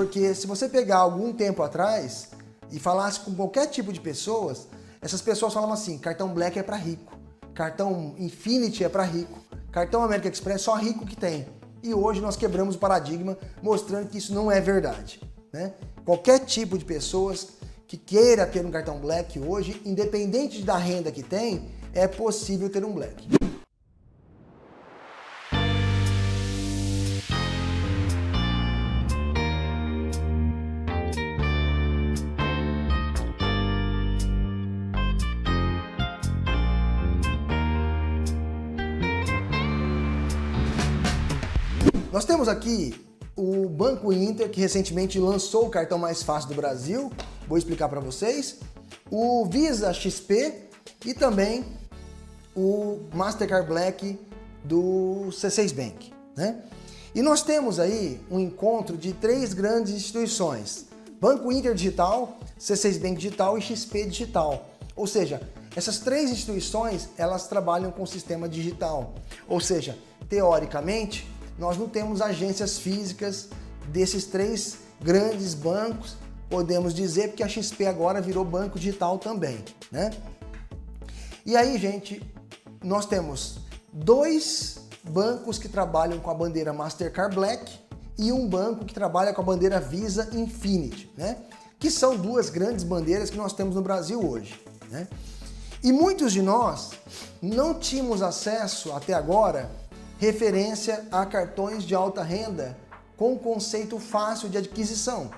Porque se você pegar algum tempo atrás e falasse com qualquer tipo de pessoas, essas pessoas falavam assim: cartão Black é para rico, cartão Infinity é para rico, cartão American Express só rico que tem. E hoje nós quebramos o paradigma mostrando que isso não é verdade. Né? Qualquer tipo de pessoas que queira ter um cartão Black hoje, independente da renda que tem, é possível ter um Black. Nós temos aqui o Banco Inter, que recentemente lançou o cartão mais fácil do Brasil, vou explicar para vocês, o Visa XP e também o Mastercard Black do C6 Bank. Né? E nós temos aí um encontro de três grandes instituições, Banco Inter Digital, C6 Bank Digital e XP Digital. Ou seja, essas três instituições, elas trabalham com o sistema digital. Ou seja, teoricamente, nós não temos agências físicas desses três grandes bancos, podemos dizer, porque a XP agora virou banco digital também, né? E aí, gente, nós temos dois bancos que trabalham com a bandeira Mastercard Black e um banco que trabalha com a bandeira Visa Infinity, né? Que são duas grandes bandeiras que nós temos no Brasil hoje, né? E muitos de nós não tínhamos acesso até agora referência a cartões de alta renda com conceito fácil de adquisição.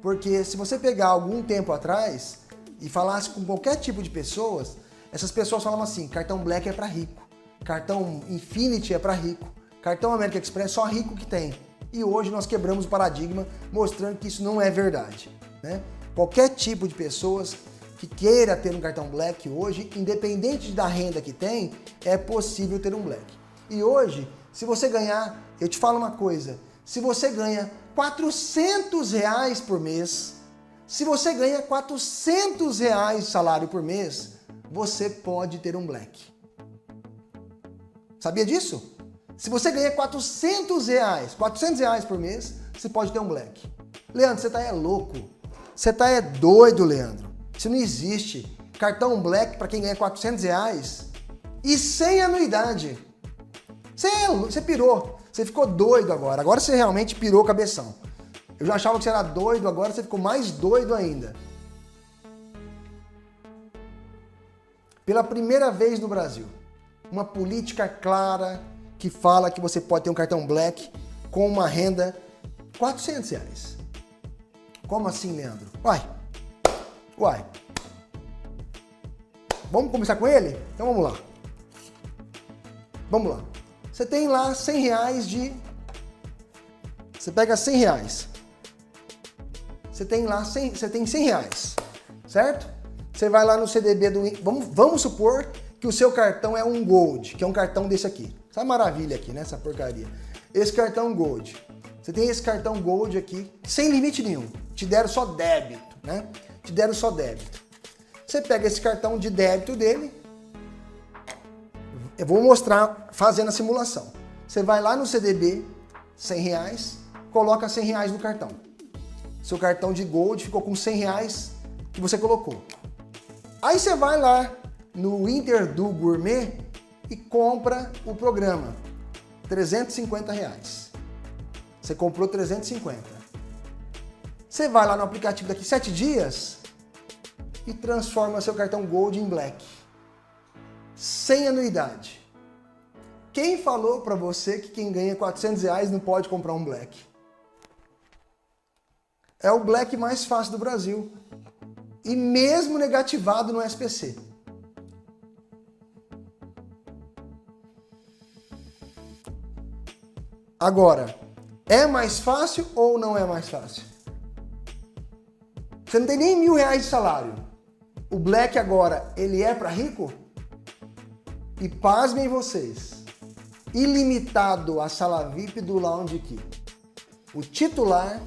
Porque se você pegar algum tempo atrás e falasse com qualquer tipo de pessoas, essas pessoas falavam assim: cartão Black é para rico, cartão Infinity é para rico, cartão American Express só rico que tem. E hoje nós quebramos o paradigma mostrando que isso não é verdade. Né? Qualquer tipo de pessoas que queira ter um cartão Black hoje, independente da renda que tem, é possível ter um Black. E hoje, se você ganhar, eu te falo uma coisa, se você ganha 400 reais por mês, se você ganha 400 reais salário por mês, você pode ter um black. Sabia disso? Se você ganha 400 reais, 400 reais por mês, você pode ter um black. Leandro, você tá é louco. Você tá é doido, Leandro. Isso não existe. Cartão black para quem ganha 400 reais e sem anuidade. Você, pirou. Você ficou doido agora. Agora você realmente pirou cabeção. Eu já achava que você era doido, agora você ficou mais doido ainda. Pela primeira vez no Brasil, uma política clara que fala que você pode ter um cartão black com uma renda 400 reais. Como assim, Leandro? Uai, uai. Vamos começar com ele? Então vamos lá. Vamos lá. Você tem lá 100 reais de. Você pega 100 reais. Você tem lá 100, você tem 100 reais, certo? Você vai lá no CDB do. Vamos, vamos supor que o seu cartão é um Gold, que é um cartão desse aqui. Essa maravilha aqui, né? Essa porcaria. Esse cartão Gold. Você tem esse cartão Gold aqui, sem limite nenhum. Te deram só débito, né? Te deram só débito. Você pega esse cartão de débito dele, eu vou mostrar fazendo a simulação. Você vai lá no CDB, 100 reais, coloca 100 reais no cartão. Seu cartão de Gold ficou com 100 reais que você colocou. Aí você vai lá no Interdu Gourmet e compra o programa. 350 reais. Você comprou 350. Você vai lá no aplicativo daqui 7 dias e transforma seu cartão Gold em Black sem anuidade. Quem falou para você que quem ganha 400 reais não pode comprar um black? É o black mais fácil do Brasil. E mesmo negativado no SPC. Agora, é mais fácil ou não é mais fácil? Você não tem nem mil reais de salário. O black agora, ele é para rico? E pasmem vocês, ilimitado a sala VIP do Lounge Key. O titular,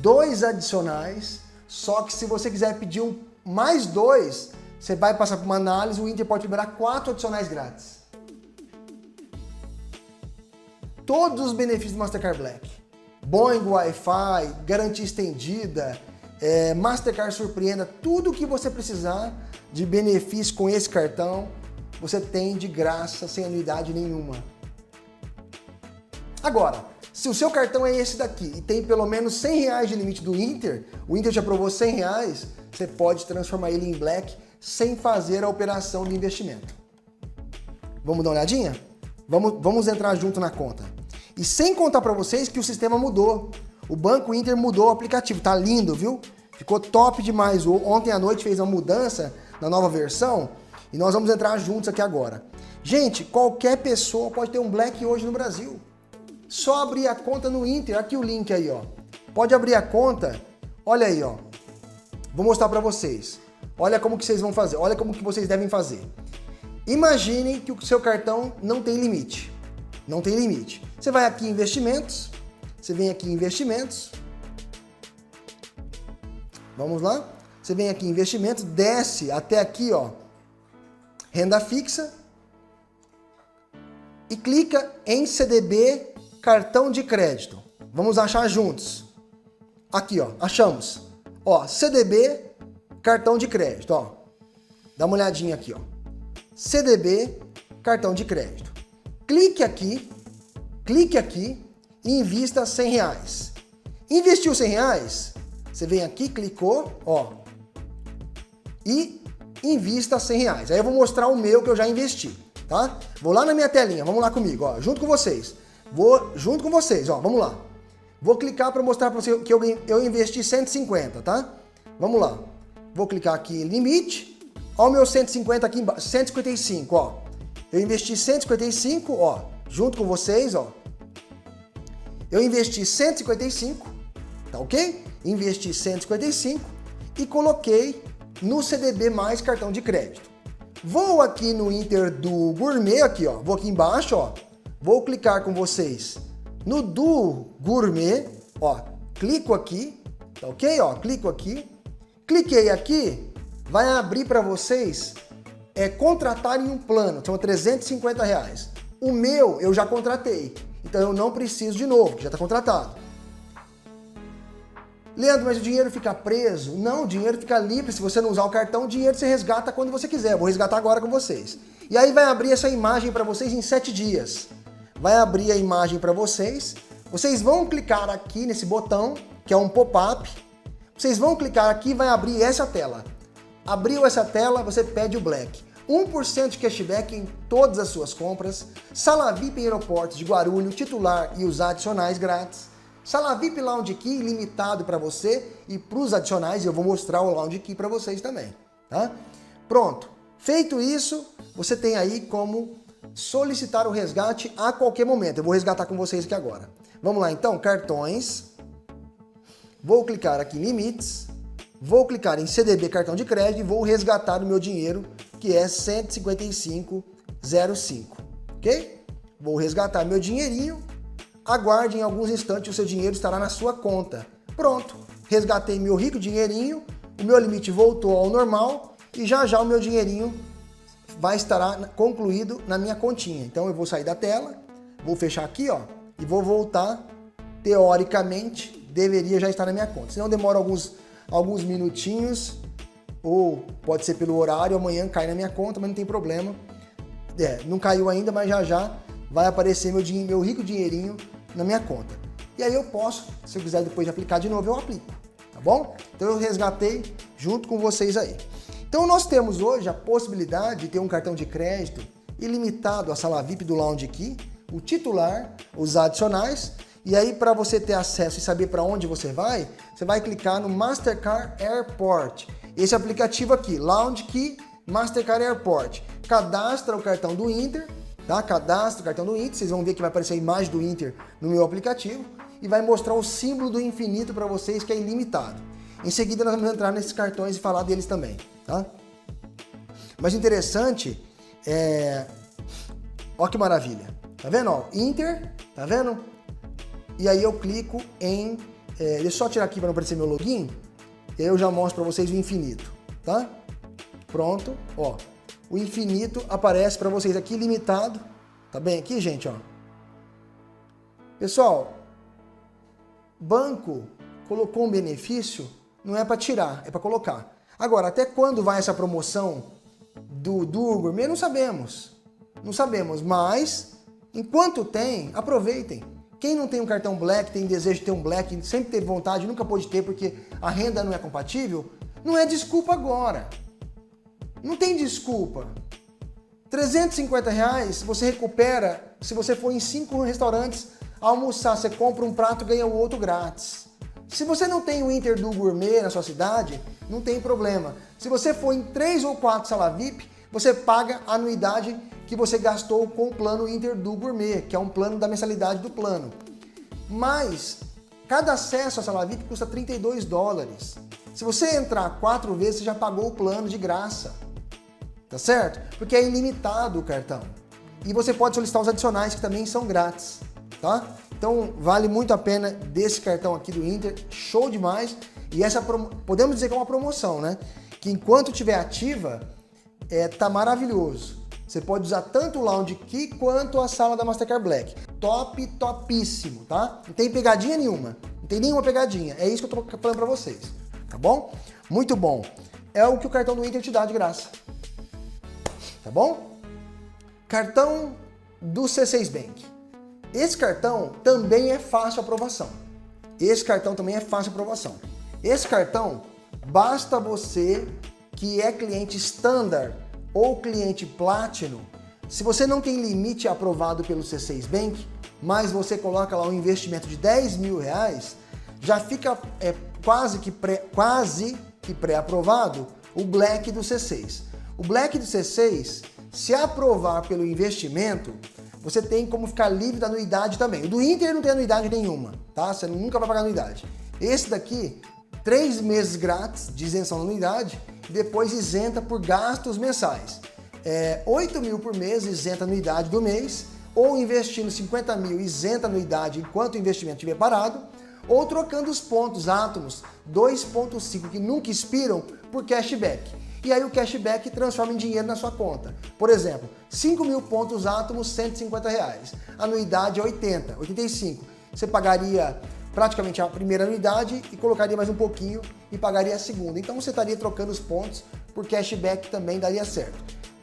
dois adicionais, só que se você quiser pedir um mais dois, você vai passar por uma análise, o Inter pode liberar quatro adicionais grátis. Todos os benefícios do Mastercard Black. Boeing Wi-Fi, garantia estendida, é, Mastercard surpreenda, tudo que você precisar de benefício com esse cartão, você tem de graça, sem anuidade nenhuma. Agora, se o seu cartão é esse daqui e tem pelo menos 100 reais de limite do Inter, o Inter te aprovou 100 reais, você pode transformar ele em Black sem fazer a operação de investimento. Vamos dar uma olhadinha? Vamos, vamos entrar junto na conta. E sem contar para vocês que o sistema mudou. O Banco Inter mudou o aplicativo, tá lindo, viu? Ficou top demais. Ontem à noite fez uma mudança na nova versão e nós vamos entrar juntos aqui agora. Gente, qualquer pessoa pode ter um Black hoje no Brasil. Só abrir a conta no Inter, aqui o link aí, ó. Pode abrir a conta. Olha aí, ó. Vou mostrar para vocês. Olha como que vocês vão fazer. Olha como que vocês devem fazer. Imagine que o seu cartão não tem limite. Não tem limite. Você vai aqui em investimentos, você vem aqui em investimentos. Vamos lá? Você vem aqui em investimentos, desce até aqui, ó, renda fixa e clica em CDB cartão de crédito. Vamos achar juntos. Aqui, ó, achamos. Ó, CDB cartão de crédito, ó. Dá uma olhadinha aqui, ó. CDB cartão de crédito. Clique aqui, clique aqui e invista 100 reais. Investiu 100 reais? Você vem aqui, clicou, ó, e invista 100 reais. Aí eu vou mostrar o meu que eu já investi, tá? Vou lá na minha telinha, vamos lá comigo, ó, junto com vocês. Vou junto com vocês, ó, vamos lá. Vou clicar para mostrar para você que eu, eu investi 150, tá? Vamos lá. Vou clicar aqui em limite. Ó o meu 150 aqui embaixo, 155, ó. Eu investi 155, ó, junto com vocês, ó. Eu investi 155, tá ok? Investi 155 e coloquei no CDB mais cartão de crédito. Vou aqui no Inter do Gourmet, aqui ó, vou aqui embaixo, ó, Vou clicar com vocês no do Gourmet, ó, clico aqui, tá ok? Ó, clico aqui, cliquei aqui, vai abrir para vocês é contratarem um plano, são 350 reais. O meu eu já contratei, então eu não preciso de novo, já está contratado. Leandro, mas o dinheiro fica preso? Não, o dinheiro fica livre. Se você não usar o cartão, o dinheiro você resgata quando você quiser. Vou resgatar agora com vocês. E aí vai abrir essa imagem para vocês em sete dias vai abrir a imagem para vocês. Vocês vão clicar aqui nesse botão, que é um pop-up. Vocês vão clicar aqui e vai abrir essa tela. Abriu essa tela, você pede o Black. 1% de cashback em todas as suas compras, sala VIP em aeroportos de Guarulhos, titular e os adicionais grátis, sala VIP Lounge Key limitado para você e para os adicionais, eu vou mostrar o Lounge Key para vocês também, tá? Pronto. Feito isso, você tem aí como solicitar o resgate a qualquer momento. Eu vou resgatar com vocês aqui agora. Vamos lá então, cartões. Vou clicar aqui em limites. Vou clicar em CDB cartão de crédito e vou resgatar o meu dinheiro, que é 155,05, ok? Vou resgatar meu dinheirinho. Aguarde em alguns instantes, o seu dinheiro estará na sua conta. Pronto, resgatei meu rico dinheirinho, o meu limite voltou ao normal e já já o meu dinheirinho vai estar concluído na minha continha. Então eu vou sair da tela, vou fechar aqui, ó, e vou voltar. Teoricamente, deveria já estar na minha conta. Senão demora alguns, alguns minutinhos, ou pode ser pelo horário, amanhã cai na minha conta, mas não tem problema. É, não caiu ainda, mas já já vai aparecer meu, meu rico dinheirinho na minha conta. E aí eu posso, se eu quiser depois de aplicar de novo, eu aplico, tá bom? Então eu resgatei junto com vocês aí. Então nós temos hoje a possibilidade de ter um cartão de crédito ilimitado a sala VIP do Lounge Key, o titular, os adicionais, e aí para você ter acesso e saber para onde você vai, você vai clicar no Mastercard Airport. Esse aplicativo aqui, Lounge Key Mastercard Airport. Cadastra o cartão do Inter, tá? Cadastra o cartão do Inter, vocês vão ver que vai aparecer a imagem do Inter no meu aplicativo e vai mostrar o símbolo do infinito para vocês que é ilimitado. Em seguida nós vamos entrar nesses cartões e falar deles também tá? Mas interessante é... Ó que maravilha. Tá vendo? Ó, Inter, tá vendo? E aí eu clico em... É, deixa eu só tirar aqui para não aparecer meu login. E aí eu já mostro para vocês o infinito, tá? Pronto, ó. O infinito aparece para vocês aqui limitado. Tá bem aqui, gente, ó. Pessoal, banco colocou um benefício, não é para tirar, é para colocar. Agora, até quando vai essa promoção do, Gourmet? Não sabemos. Não sabemos, mas enquanto tem, aproveitem. Quem não tem um cartão Black, tem desejo de ter um Black, sempre teve vontade, nunca pôde ter porque a renda não é compatível, não é desculpa agora. Não tem desculpa. 350 reais você recupera se você for em cinco restaurantes almoçar, você compra um prato ganha o outro grátis. Se você não tem o Inter do Gourmet na sua cidade, não tem problema. Se você for em três ou quatro sala VIP, você paga a anuidade que você gastou com o plano Inter do Gourmet, que é um plano da mensalidade do plano. Mas cada acesso à sala VIP custa 32 dólares. Se você entrar quatro vezes, você já pagou o plano de graça. Tá certo? Porque é ilimitado o cartão. E você pode solicitar os adicionais que também são grátis, tá? Então vale muito a pena desse cartão aqui do Inter, show demais. E essa podemos dizer que é uma promoção, né? Que enquanto estiver ativa, é, tá maravilhoso. Você pode usar tanto o Lounge Key quanto a sala da Mastercard Black. Top, topíssimo, tá? Não tem pegadinha nenhuma. Não tem nenhuma pegadinha. É isso que eu tô falando para vocês, tá bom? Muito bom. É o que o cartão do Inter te dá de graça tá bom? Cartão do C6 Bank. Esse cartão também é fácil aprovação. Esse cartão também é fácil aprovação. Esse cartão, basta você que é cliente standard ou cliente Platinum, se você não tem limite aprovado pelo C6 Bank, mas você coloca lá um investimento de 10 mil reais, já fica é, quase que pré, quase que pré-aprovado o Black do C6. O Black do C6, se aprovar pelo investimento, você tem como ficar livre da anuidade também. O do Inter não tem anuidade nenhuma, tá? Você nunca vai pagar anuidade. Esse daqui, três meses grátis de isenção da anuidade, depois isenta por gastos mensais. É, 8 mil por mês, isenta a anuidade do mês, ou investindo 50 mil, isenta a anuidade enquanto o investimento estiver parado, ou trocando os pontos átomos 2.5 que nunca expiram por cashback e aí o cashback transforma em dinheiro na sua conta. Por exemplo, 5 mil pontos átomos, 150 reais. Anuidade é 80, 85. Você pagaria praticamente a primeira anuidade e colocaria mais um pouquinho e pagaria a segunda. Então você estaria trocando os pontos por cashback também daria certo.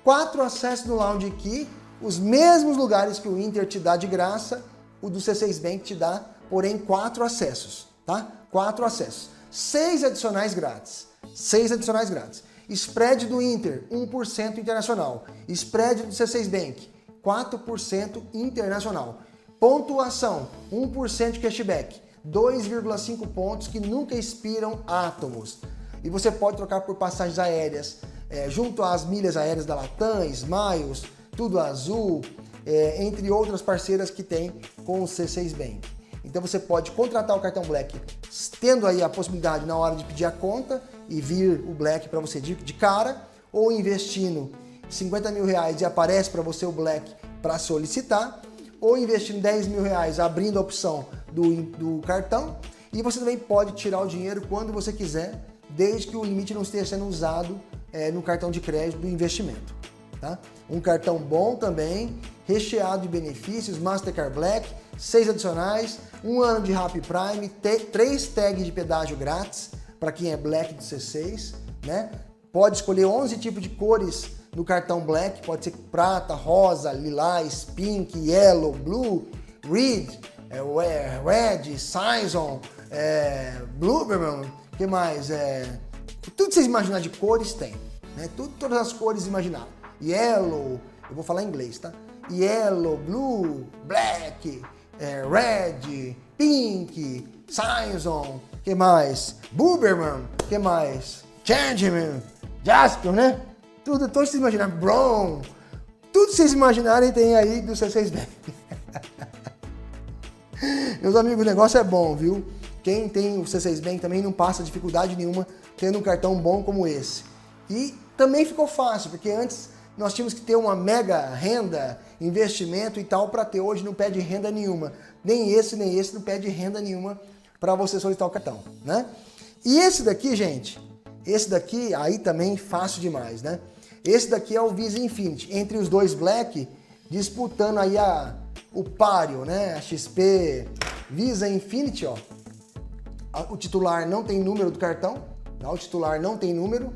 Quatro acessos no Lounge Key, os mesmos lugares que o Inter te dá de graça, o do C6 Bank te dá, porém quatro acessos, tá? Quatro acessos. Seis adicionais grátis. Seis adicionais grátis. Spread do Inter, 1% internacional. Spread do C6 Bank, 4% internacional. Pontuação, 1% de cashback. 2,5 pontos que nunca expiram átomos. E você pode trocar por passagens aéreas é, junto às milhas aéreas da Latam, Smiles, Tudo Azul, é, entre outras parceiras que tem com o C6 Bank. Então você pode contratar o cartão Black tendo aí a possibilidade na hora de pedir a conta e vir o Black para você de, de cara, ou investindo 50 mil reais e aparece para você o Black para solicitar, ou investindo 10 mil reais abrindo a opção do, do cartão, e você também pode tirar o dinheiro quando você quiser, desde que o limite não esteja sendo usado é, no cartão de crédito do investimento. Tá? Um cartão bom também, recheado de benefícios, Mastercard Black, seis adicionais, um ano de Happy Prime, três tags de pedágio grátis, para quem é Black do C6, né? Pode escolher 11 tipos de cores no cartão Black, pode ser prata, rosa, lilás, pink, yellow, blue, red, é, red, saison, é, blueberry, que mais? É, tudo que vocês imaginar de cores tem, né? Tudo, todas as cores imaginar. Yellow, eu vou falar em inglês, tá? Yellow, blue, black, é, red, pink, saison, que mais? Buberman, que mais? Changeman, Jasper, né? Tudo, todos vocês imaginam, Brown, tudo vocês imaginarem tem aí do C6 Bank. Meus amigos, o negócio é bom, viu? Quem tem o C6 Bank também não passa dificuldade nenhuma tendo um cartão bom como esse. E também ficou fácil, porque antes nós tínhamos que ter uma mega renda, investimento e tal para ter. Hoje não pede renda nenhuma. Nem esse, nem esse não pede renda nenhuma para você solicitar o cartão, né? E esse daqui, gente, esse daqui aí também fácil demais, né? Esse daqui é o Visa Infinity, entre os dois Black, disputando aí a, o páreo, né? A XP Visa Infinity, ó. o titular não tem número do cartão, tá? o titular não tem número,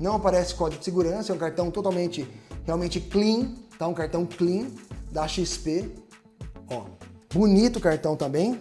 não aparece código de segurança, é um cartão totalmente, realmente clean, tá? Um cartão clean da XP, ó, bonito cartão também.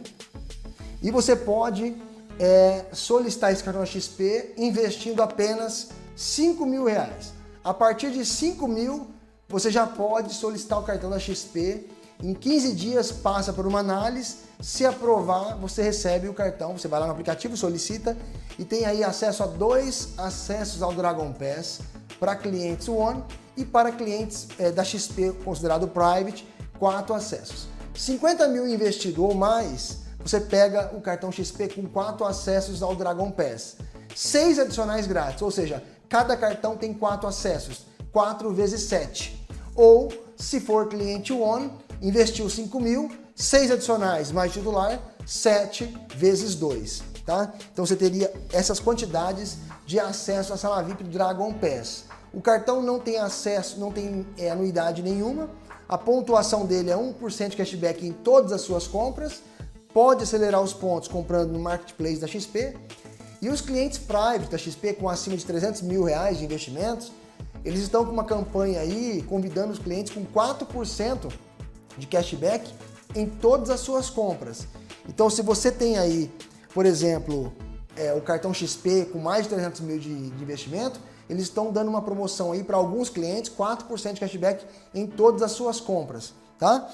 E você pode é, solicitar esse cartão XP investindo apenas 5 mil reais. A partir de 5 mil, você já pode solicitar o cartão da XP. Em 15 dias passa por uma análise. Se aprovar, você recebe o cartão. Você vai lá no aplicativo, solicita e tem aí acesso a dois acessos ao Dragon Pass para clientes One e para clientes é, da XP considerado private, quatro acessos. 50 mil investido ou mais, você pega o cartão XP com quatro acessos ao Dragon Pass. Seis adicionais grátis, ou seja, cada cartão tem quatro acessos, 4 vezes 7. Ou, se for cliente One, investiu 5 mil, 6 adicionais mais titular, 7 vezes 2. Tá? Então você teria essas quantidades de acesso à sala VIP do Dragon Pass. O cartão não tem acesso, não tem é, anuidade nenhuma, a pontuação dele é 1% de cashback em todas as suas compras, pode acelerar os pontos comprando no marketplace da XP e os clientes private da XP com acima de 300 mil reais de investimentos, eles estão com uma campanha aí convidando os clientes com 4% de cashback em todas as suas compras. Então, se você tem aí, por exemplo, é, o cartão XP com mais de 300 mil de, de investimento, eles estão dando uma promoção aí para alguns clientes, 4% de cashback em todas as suas compras, tá?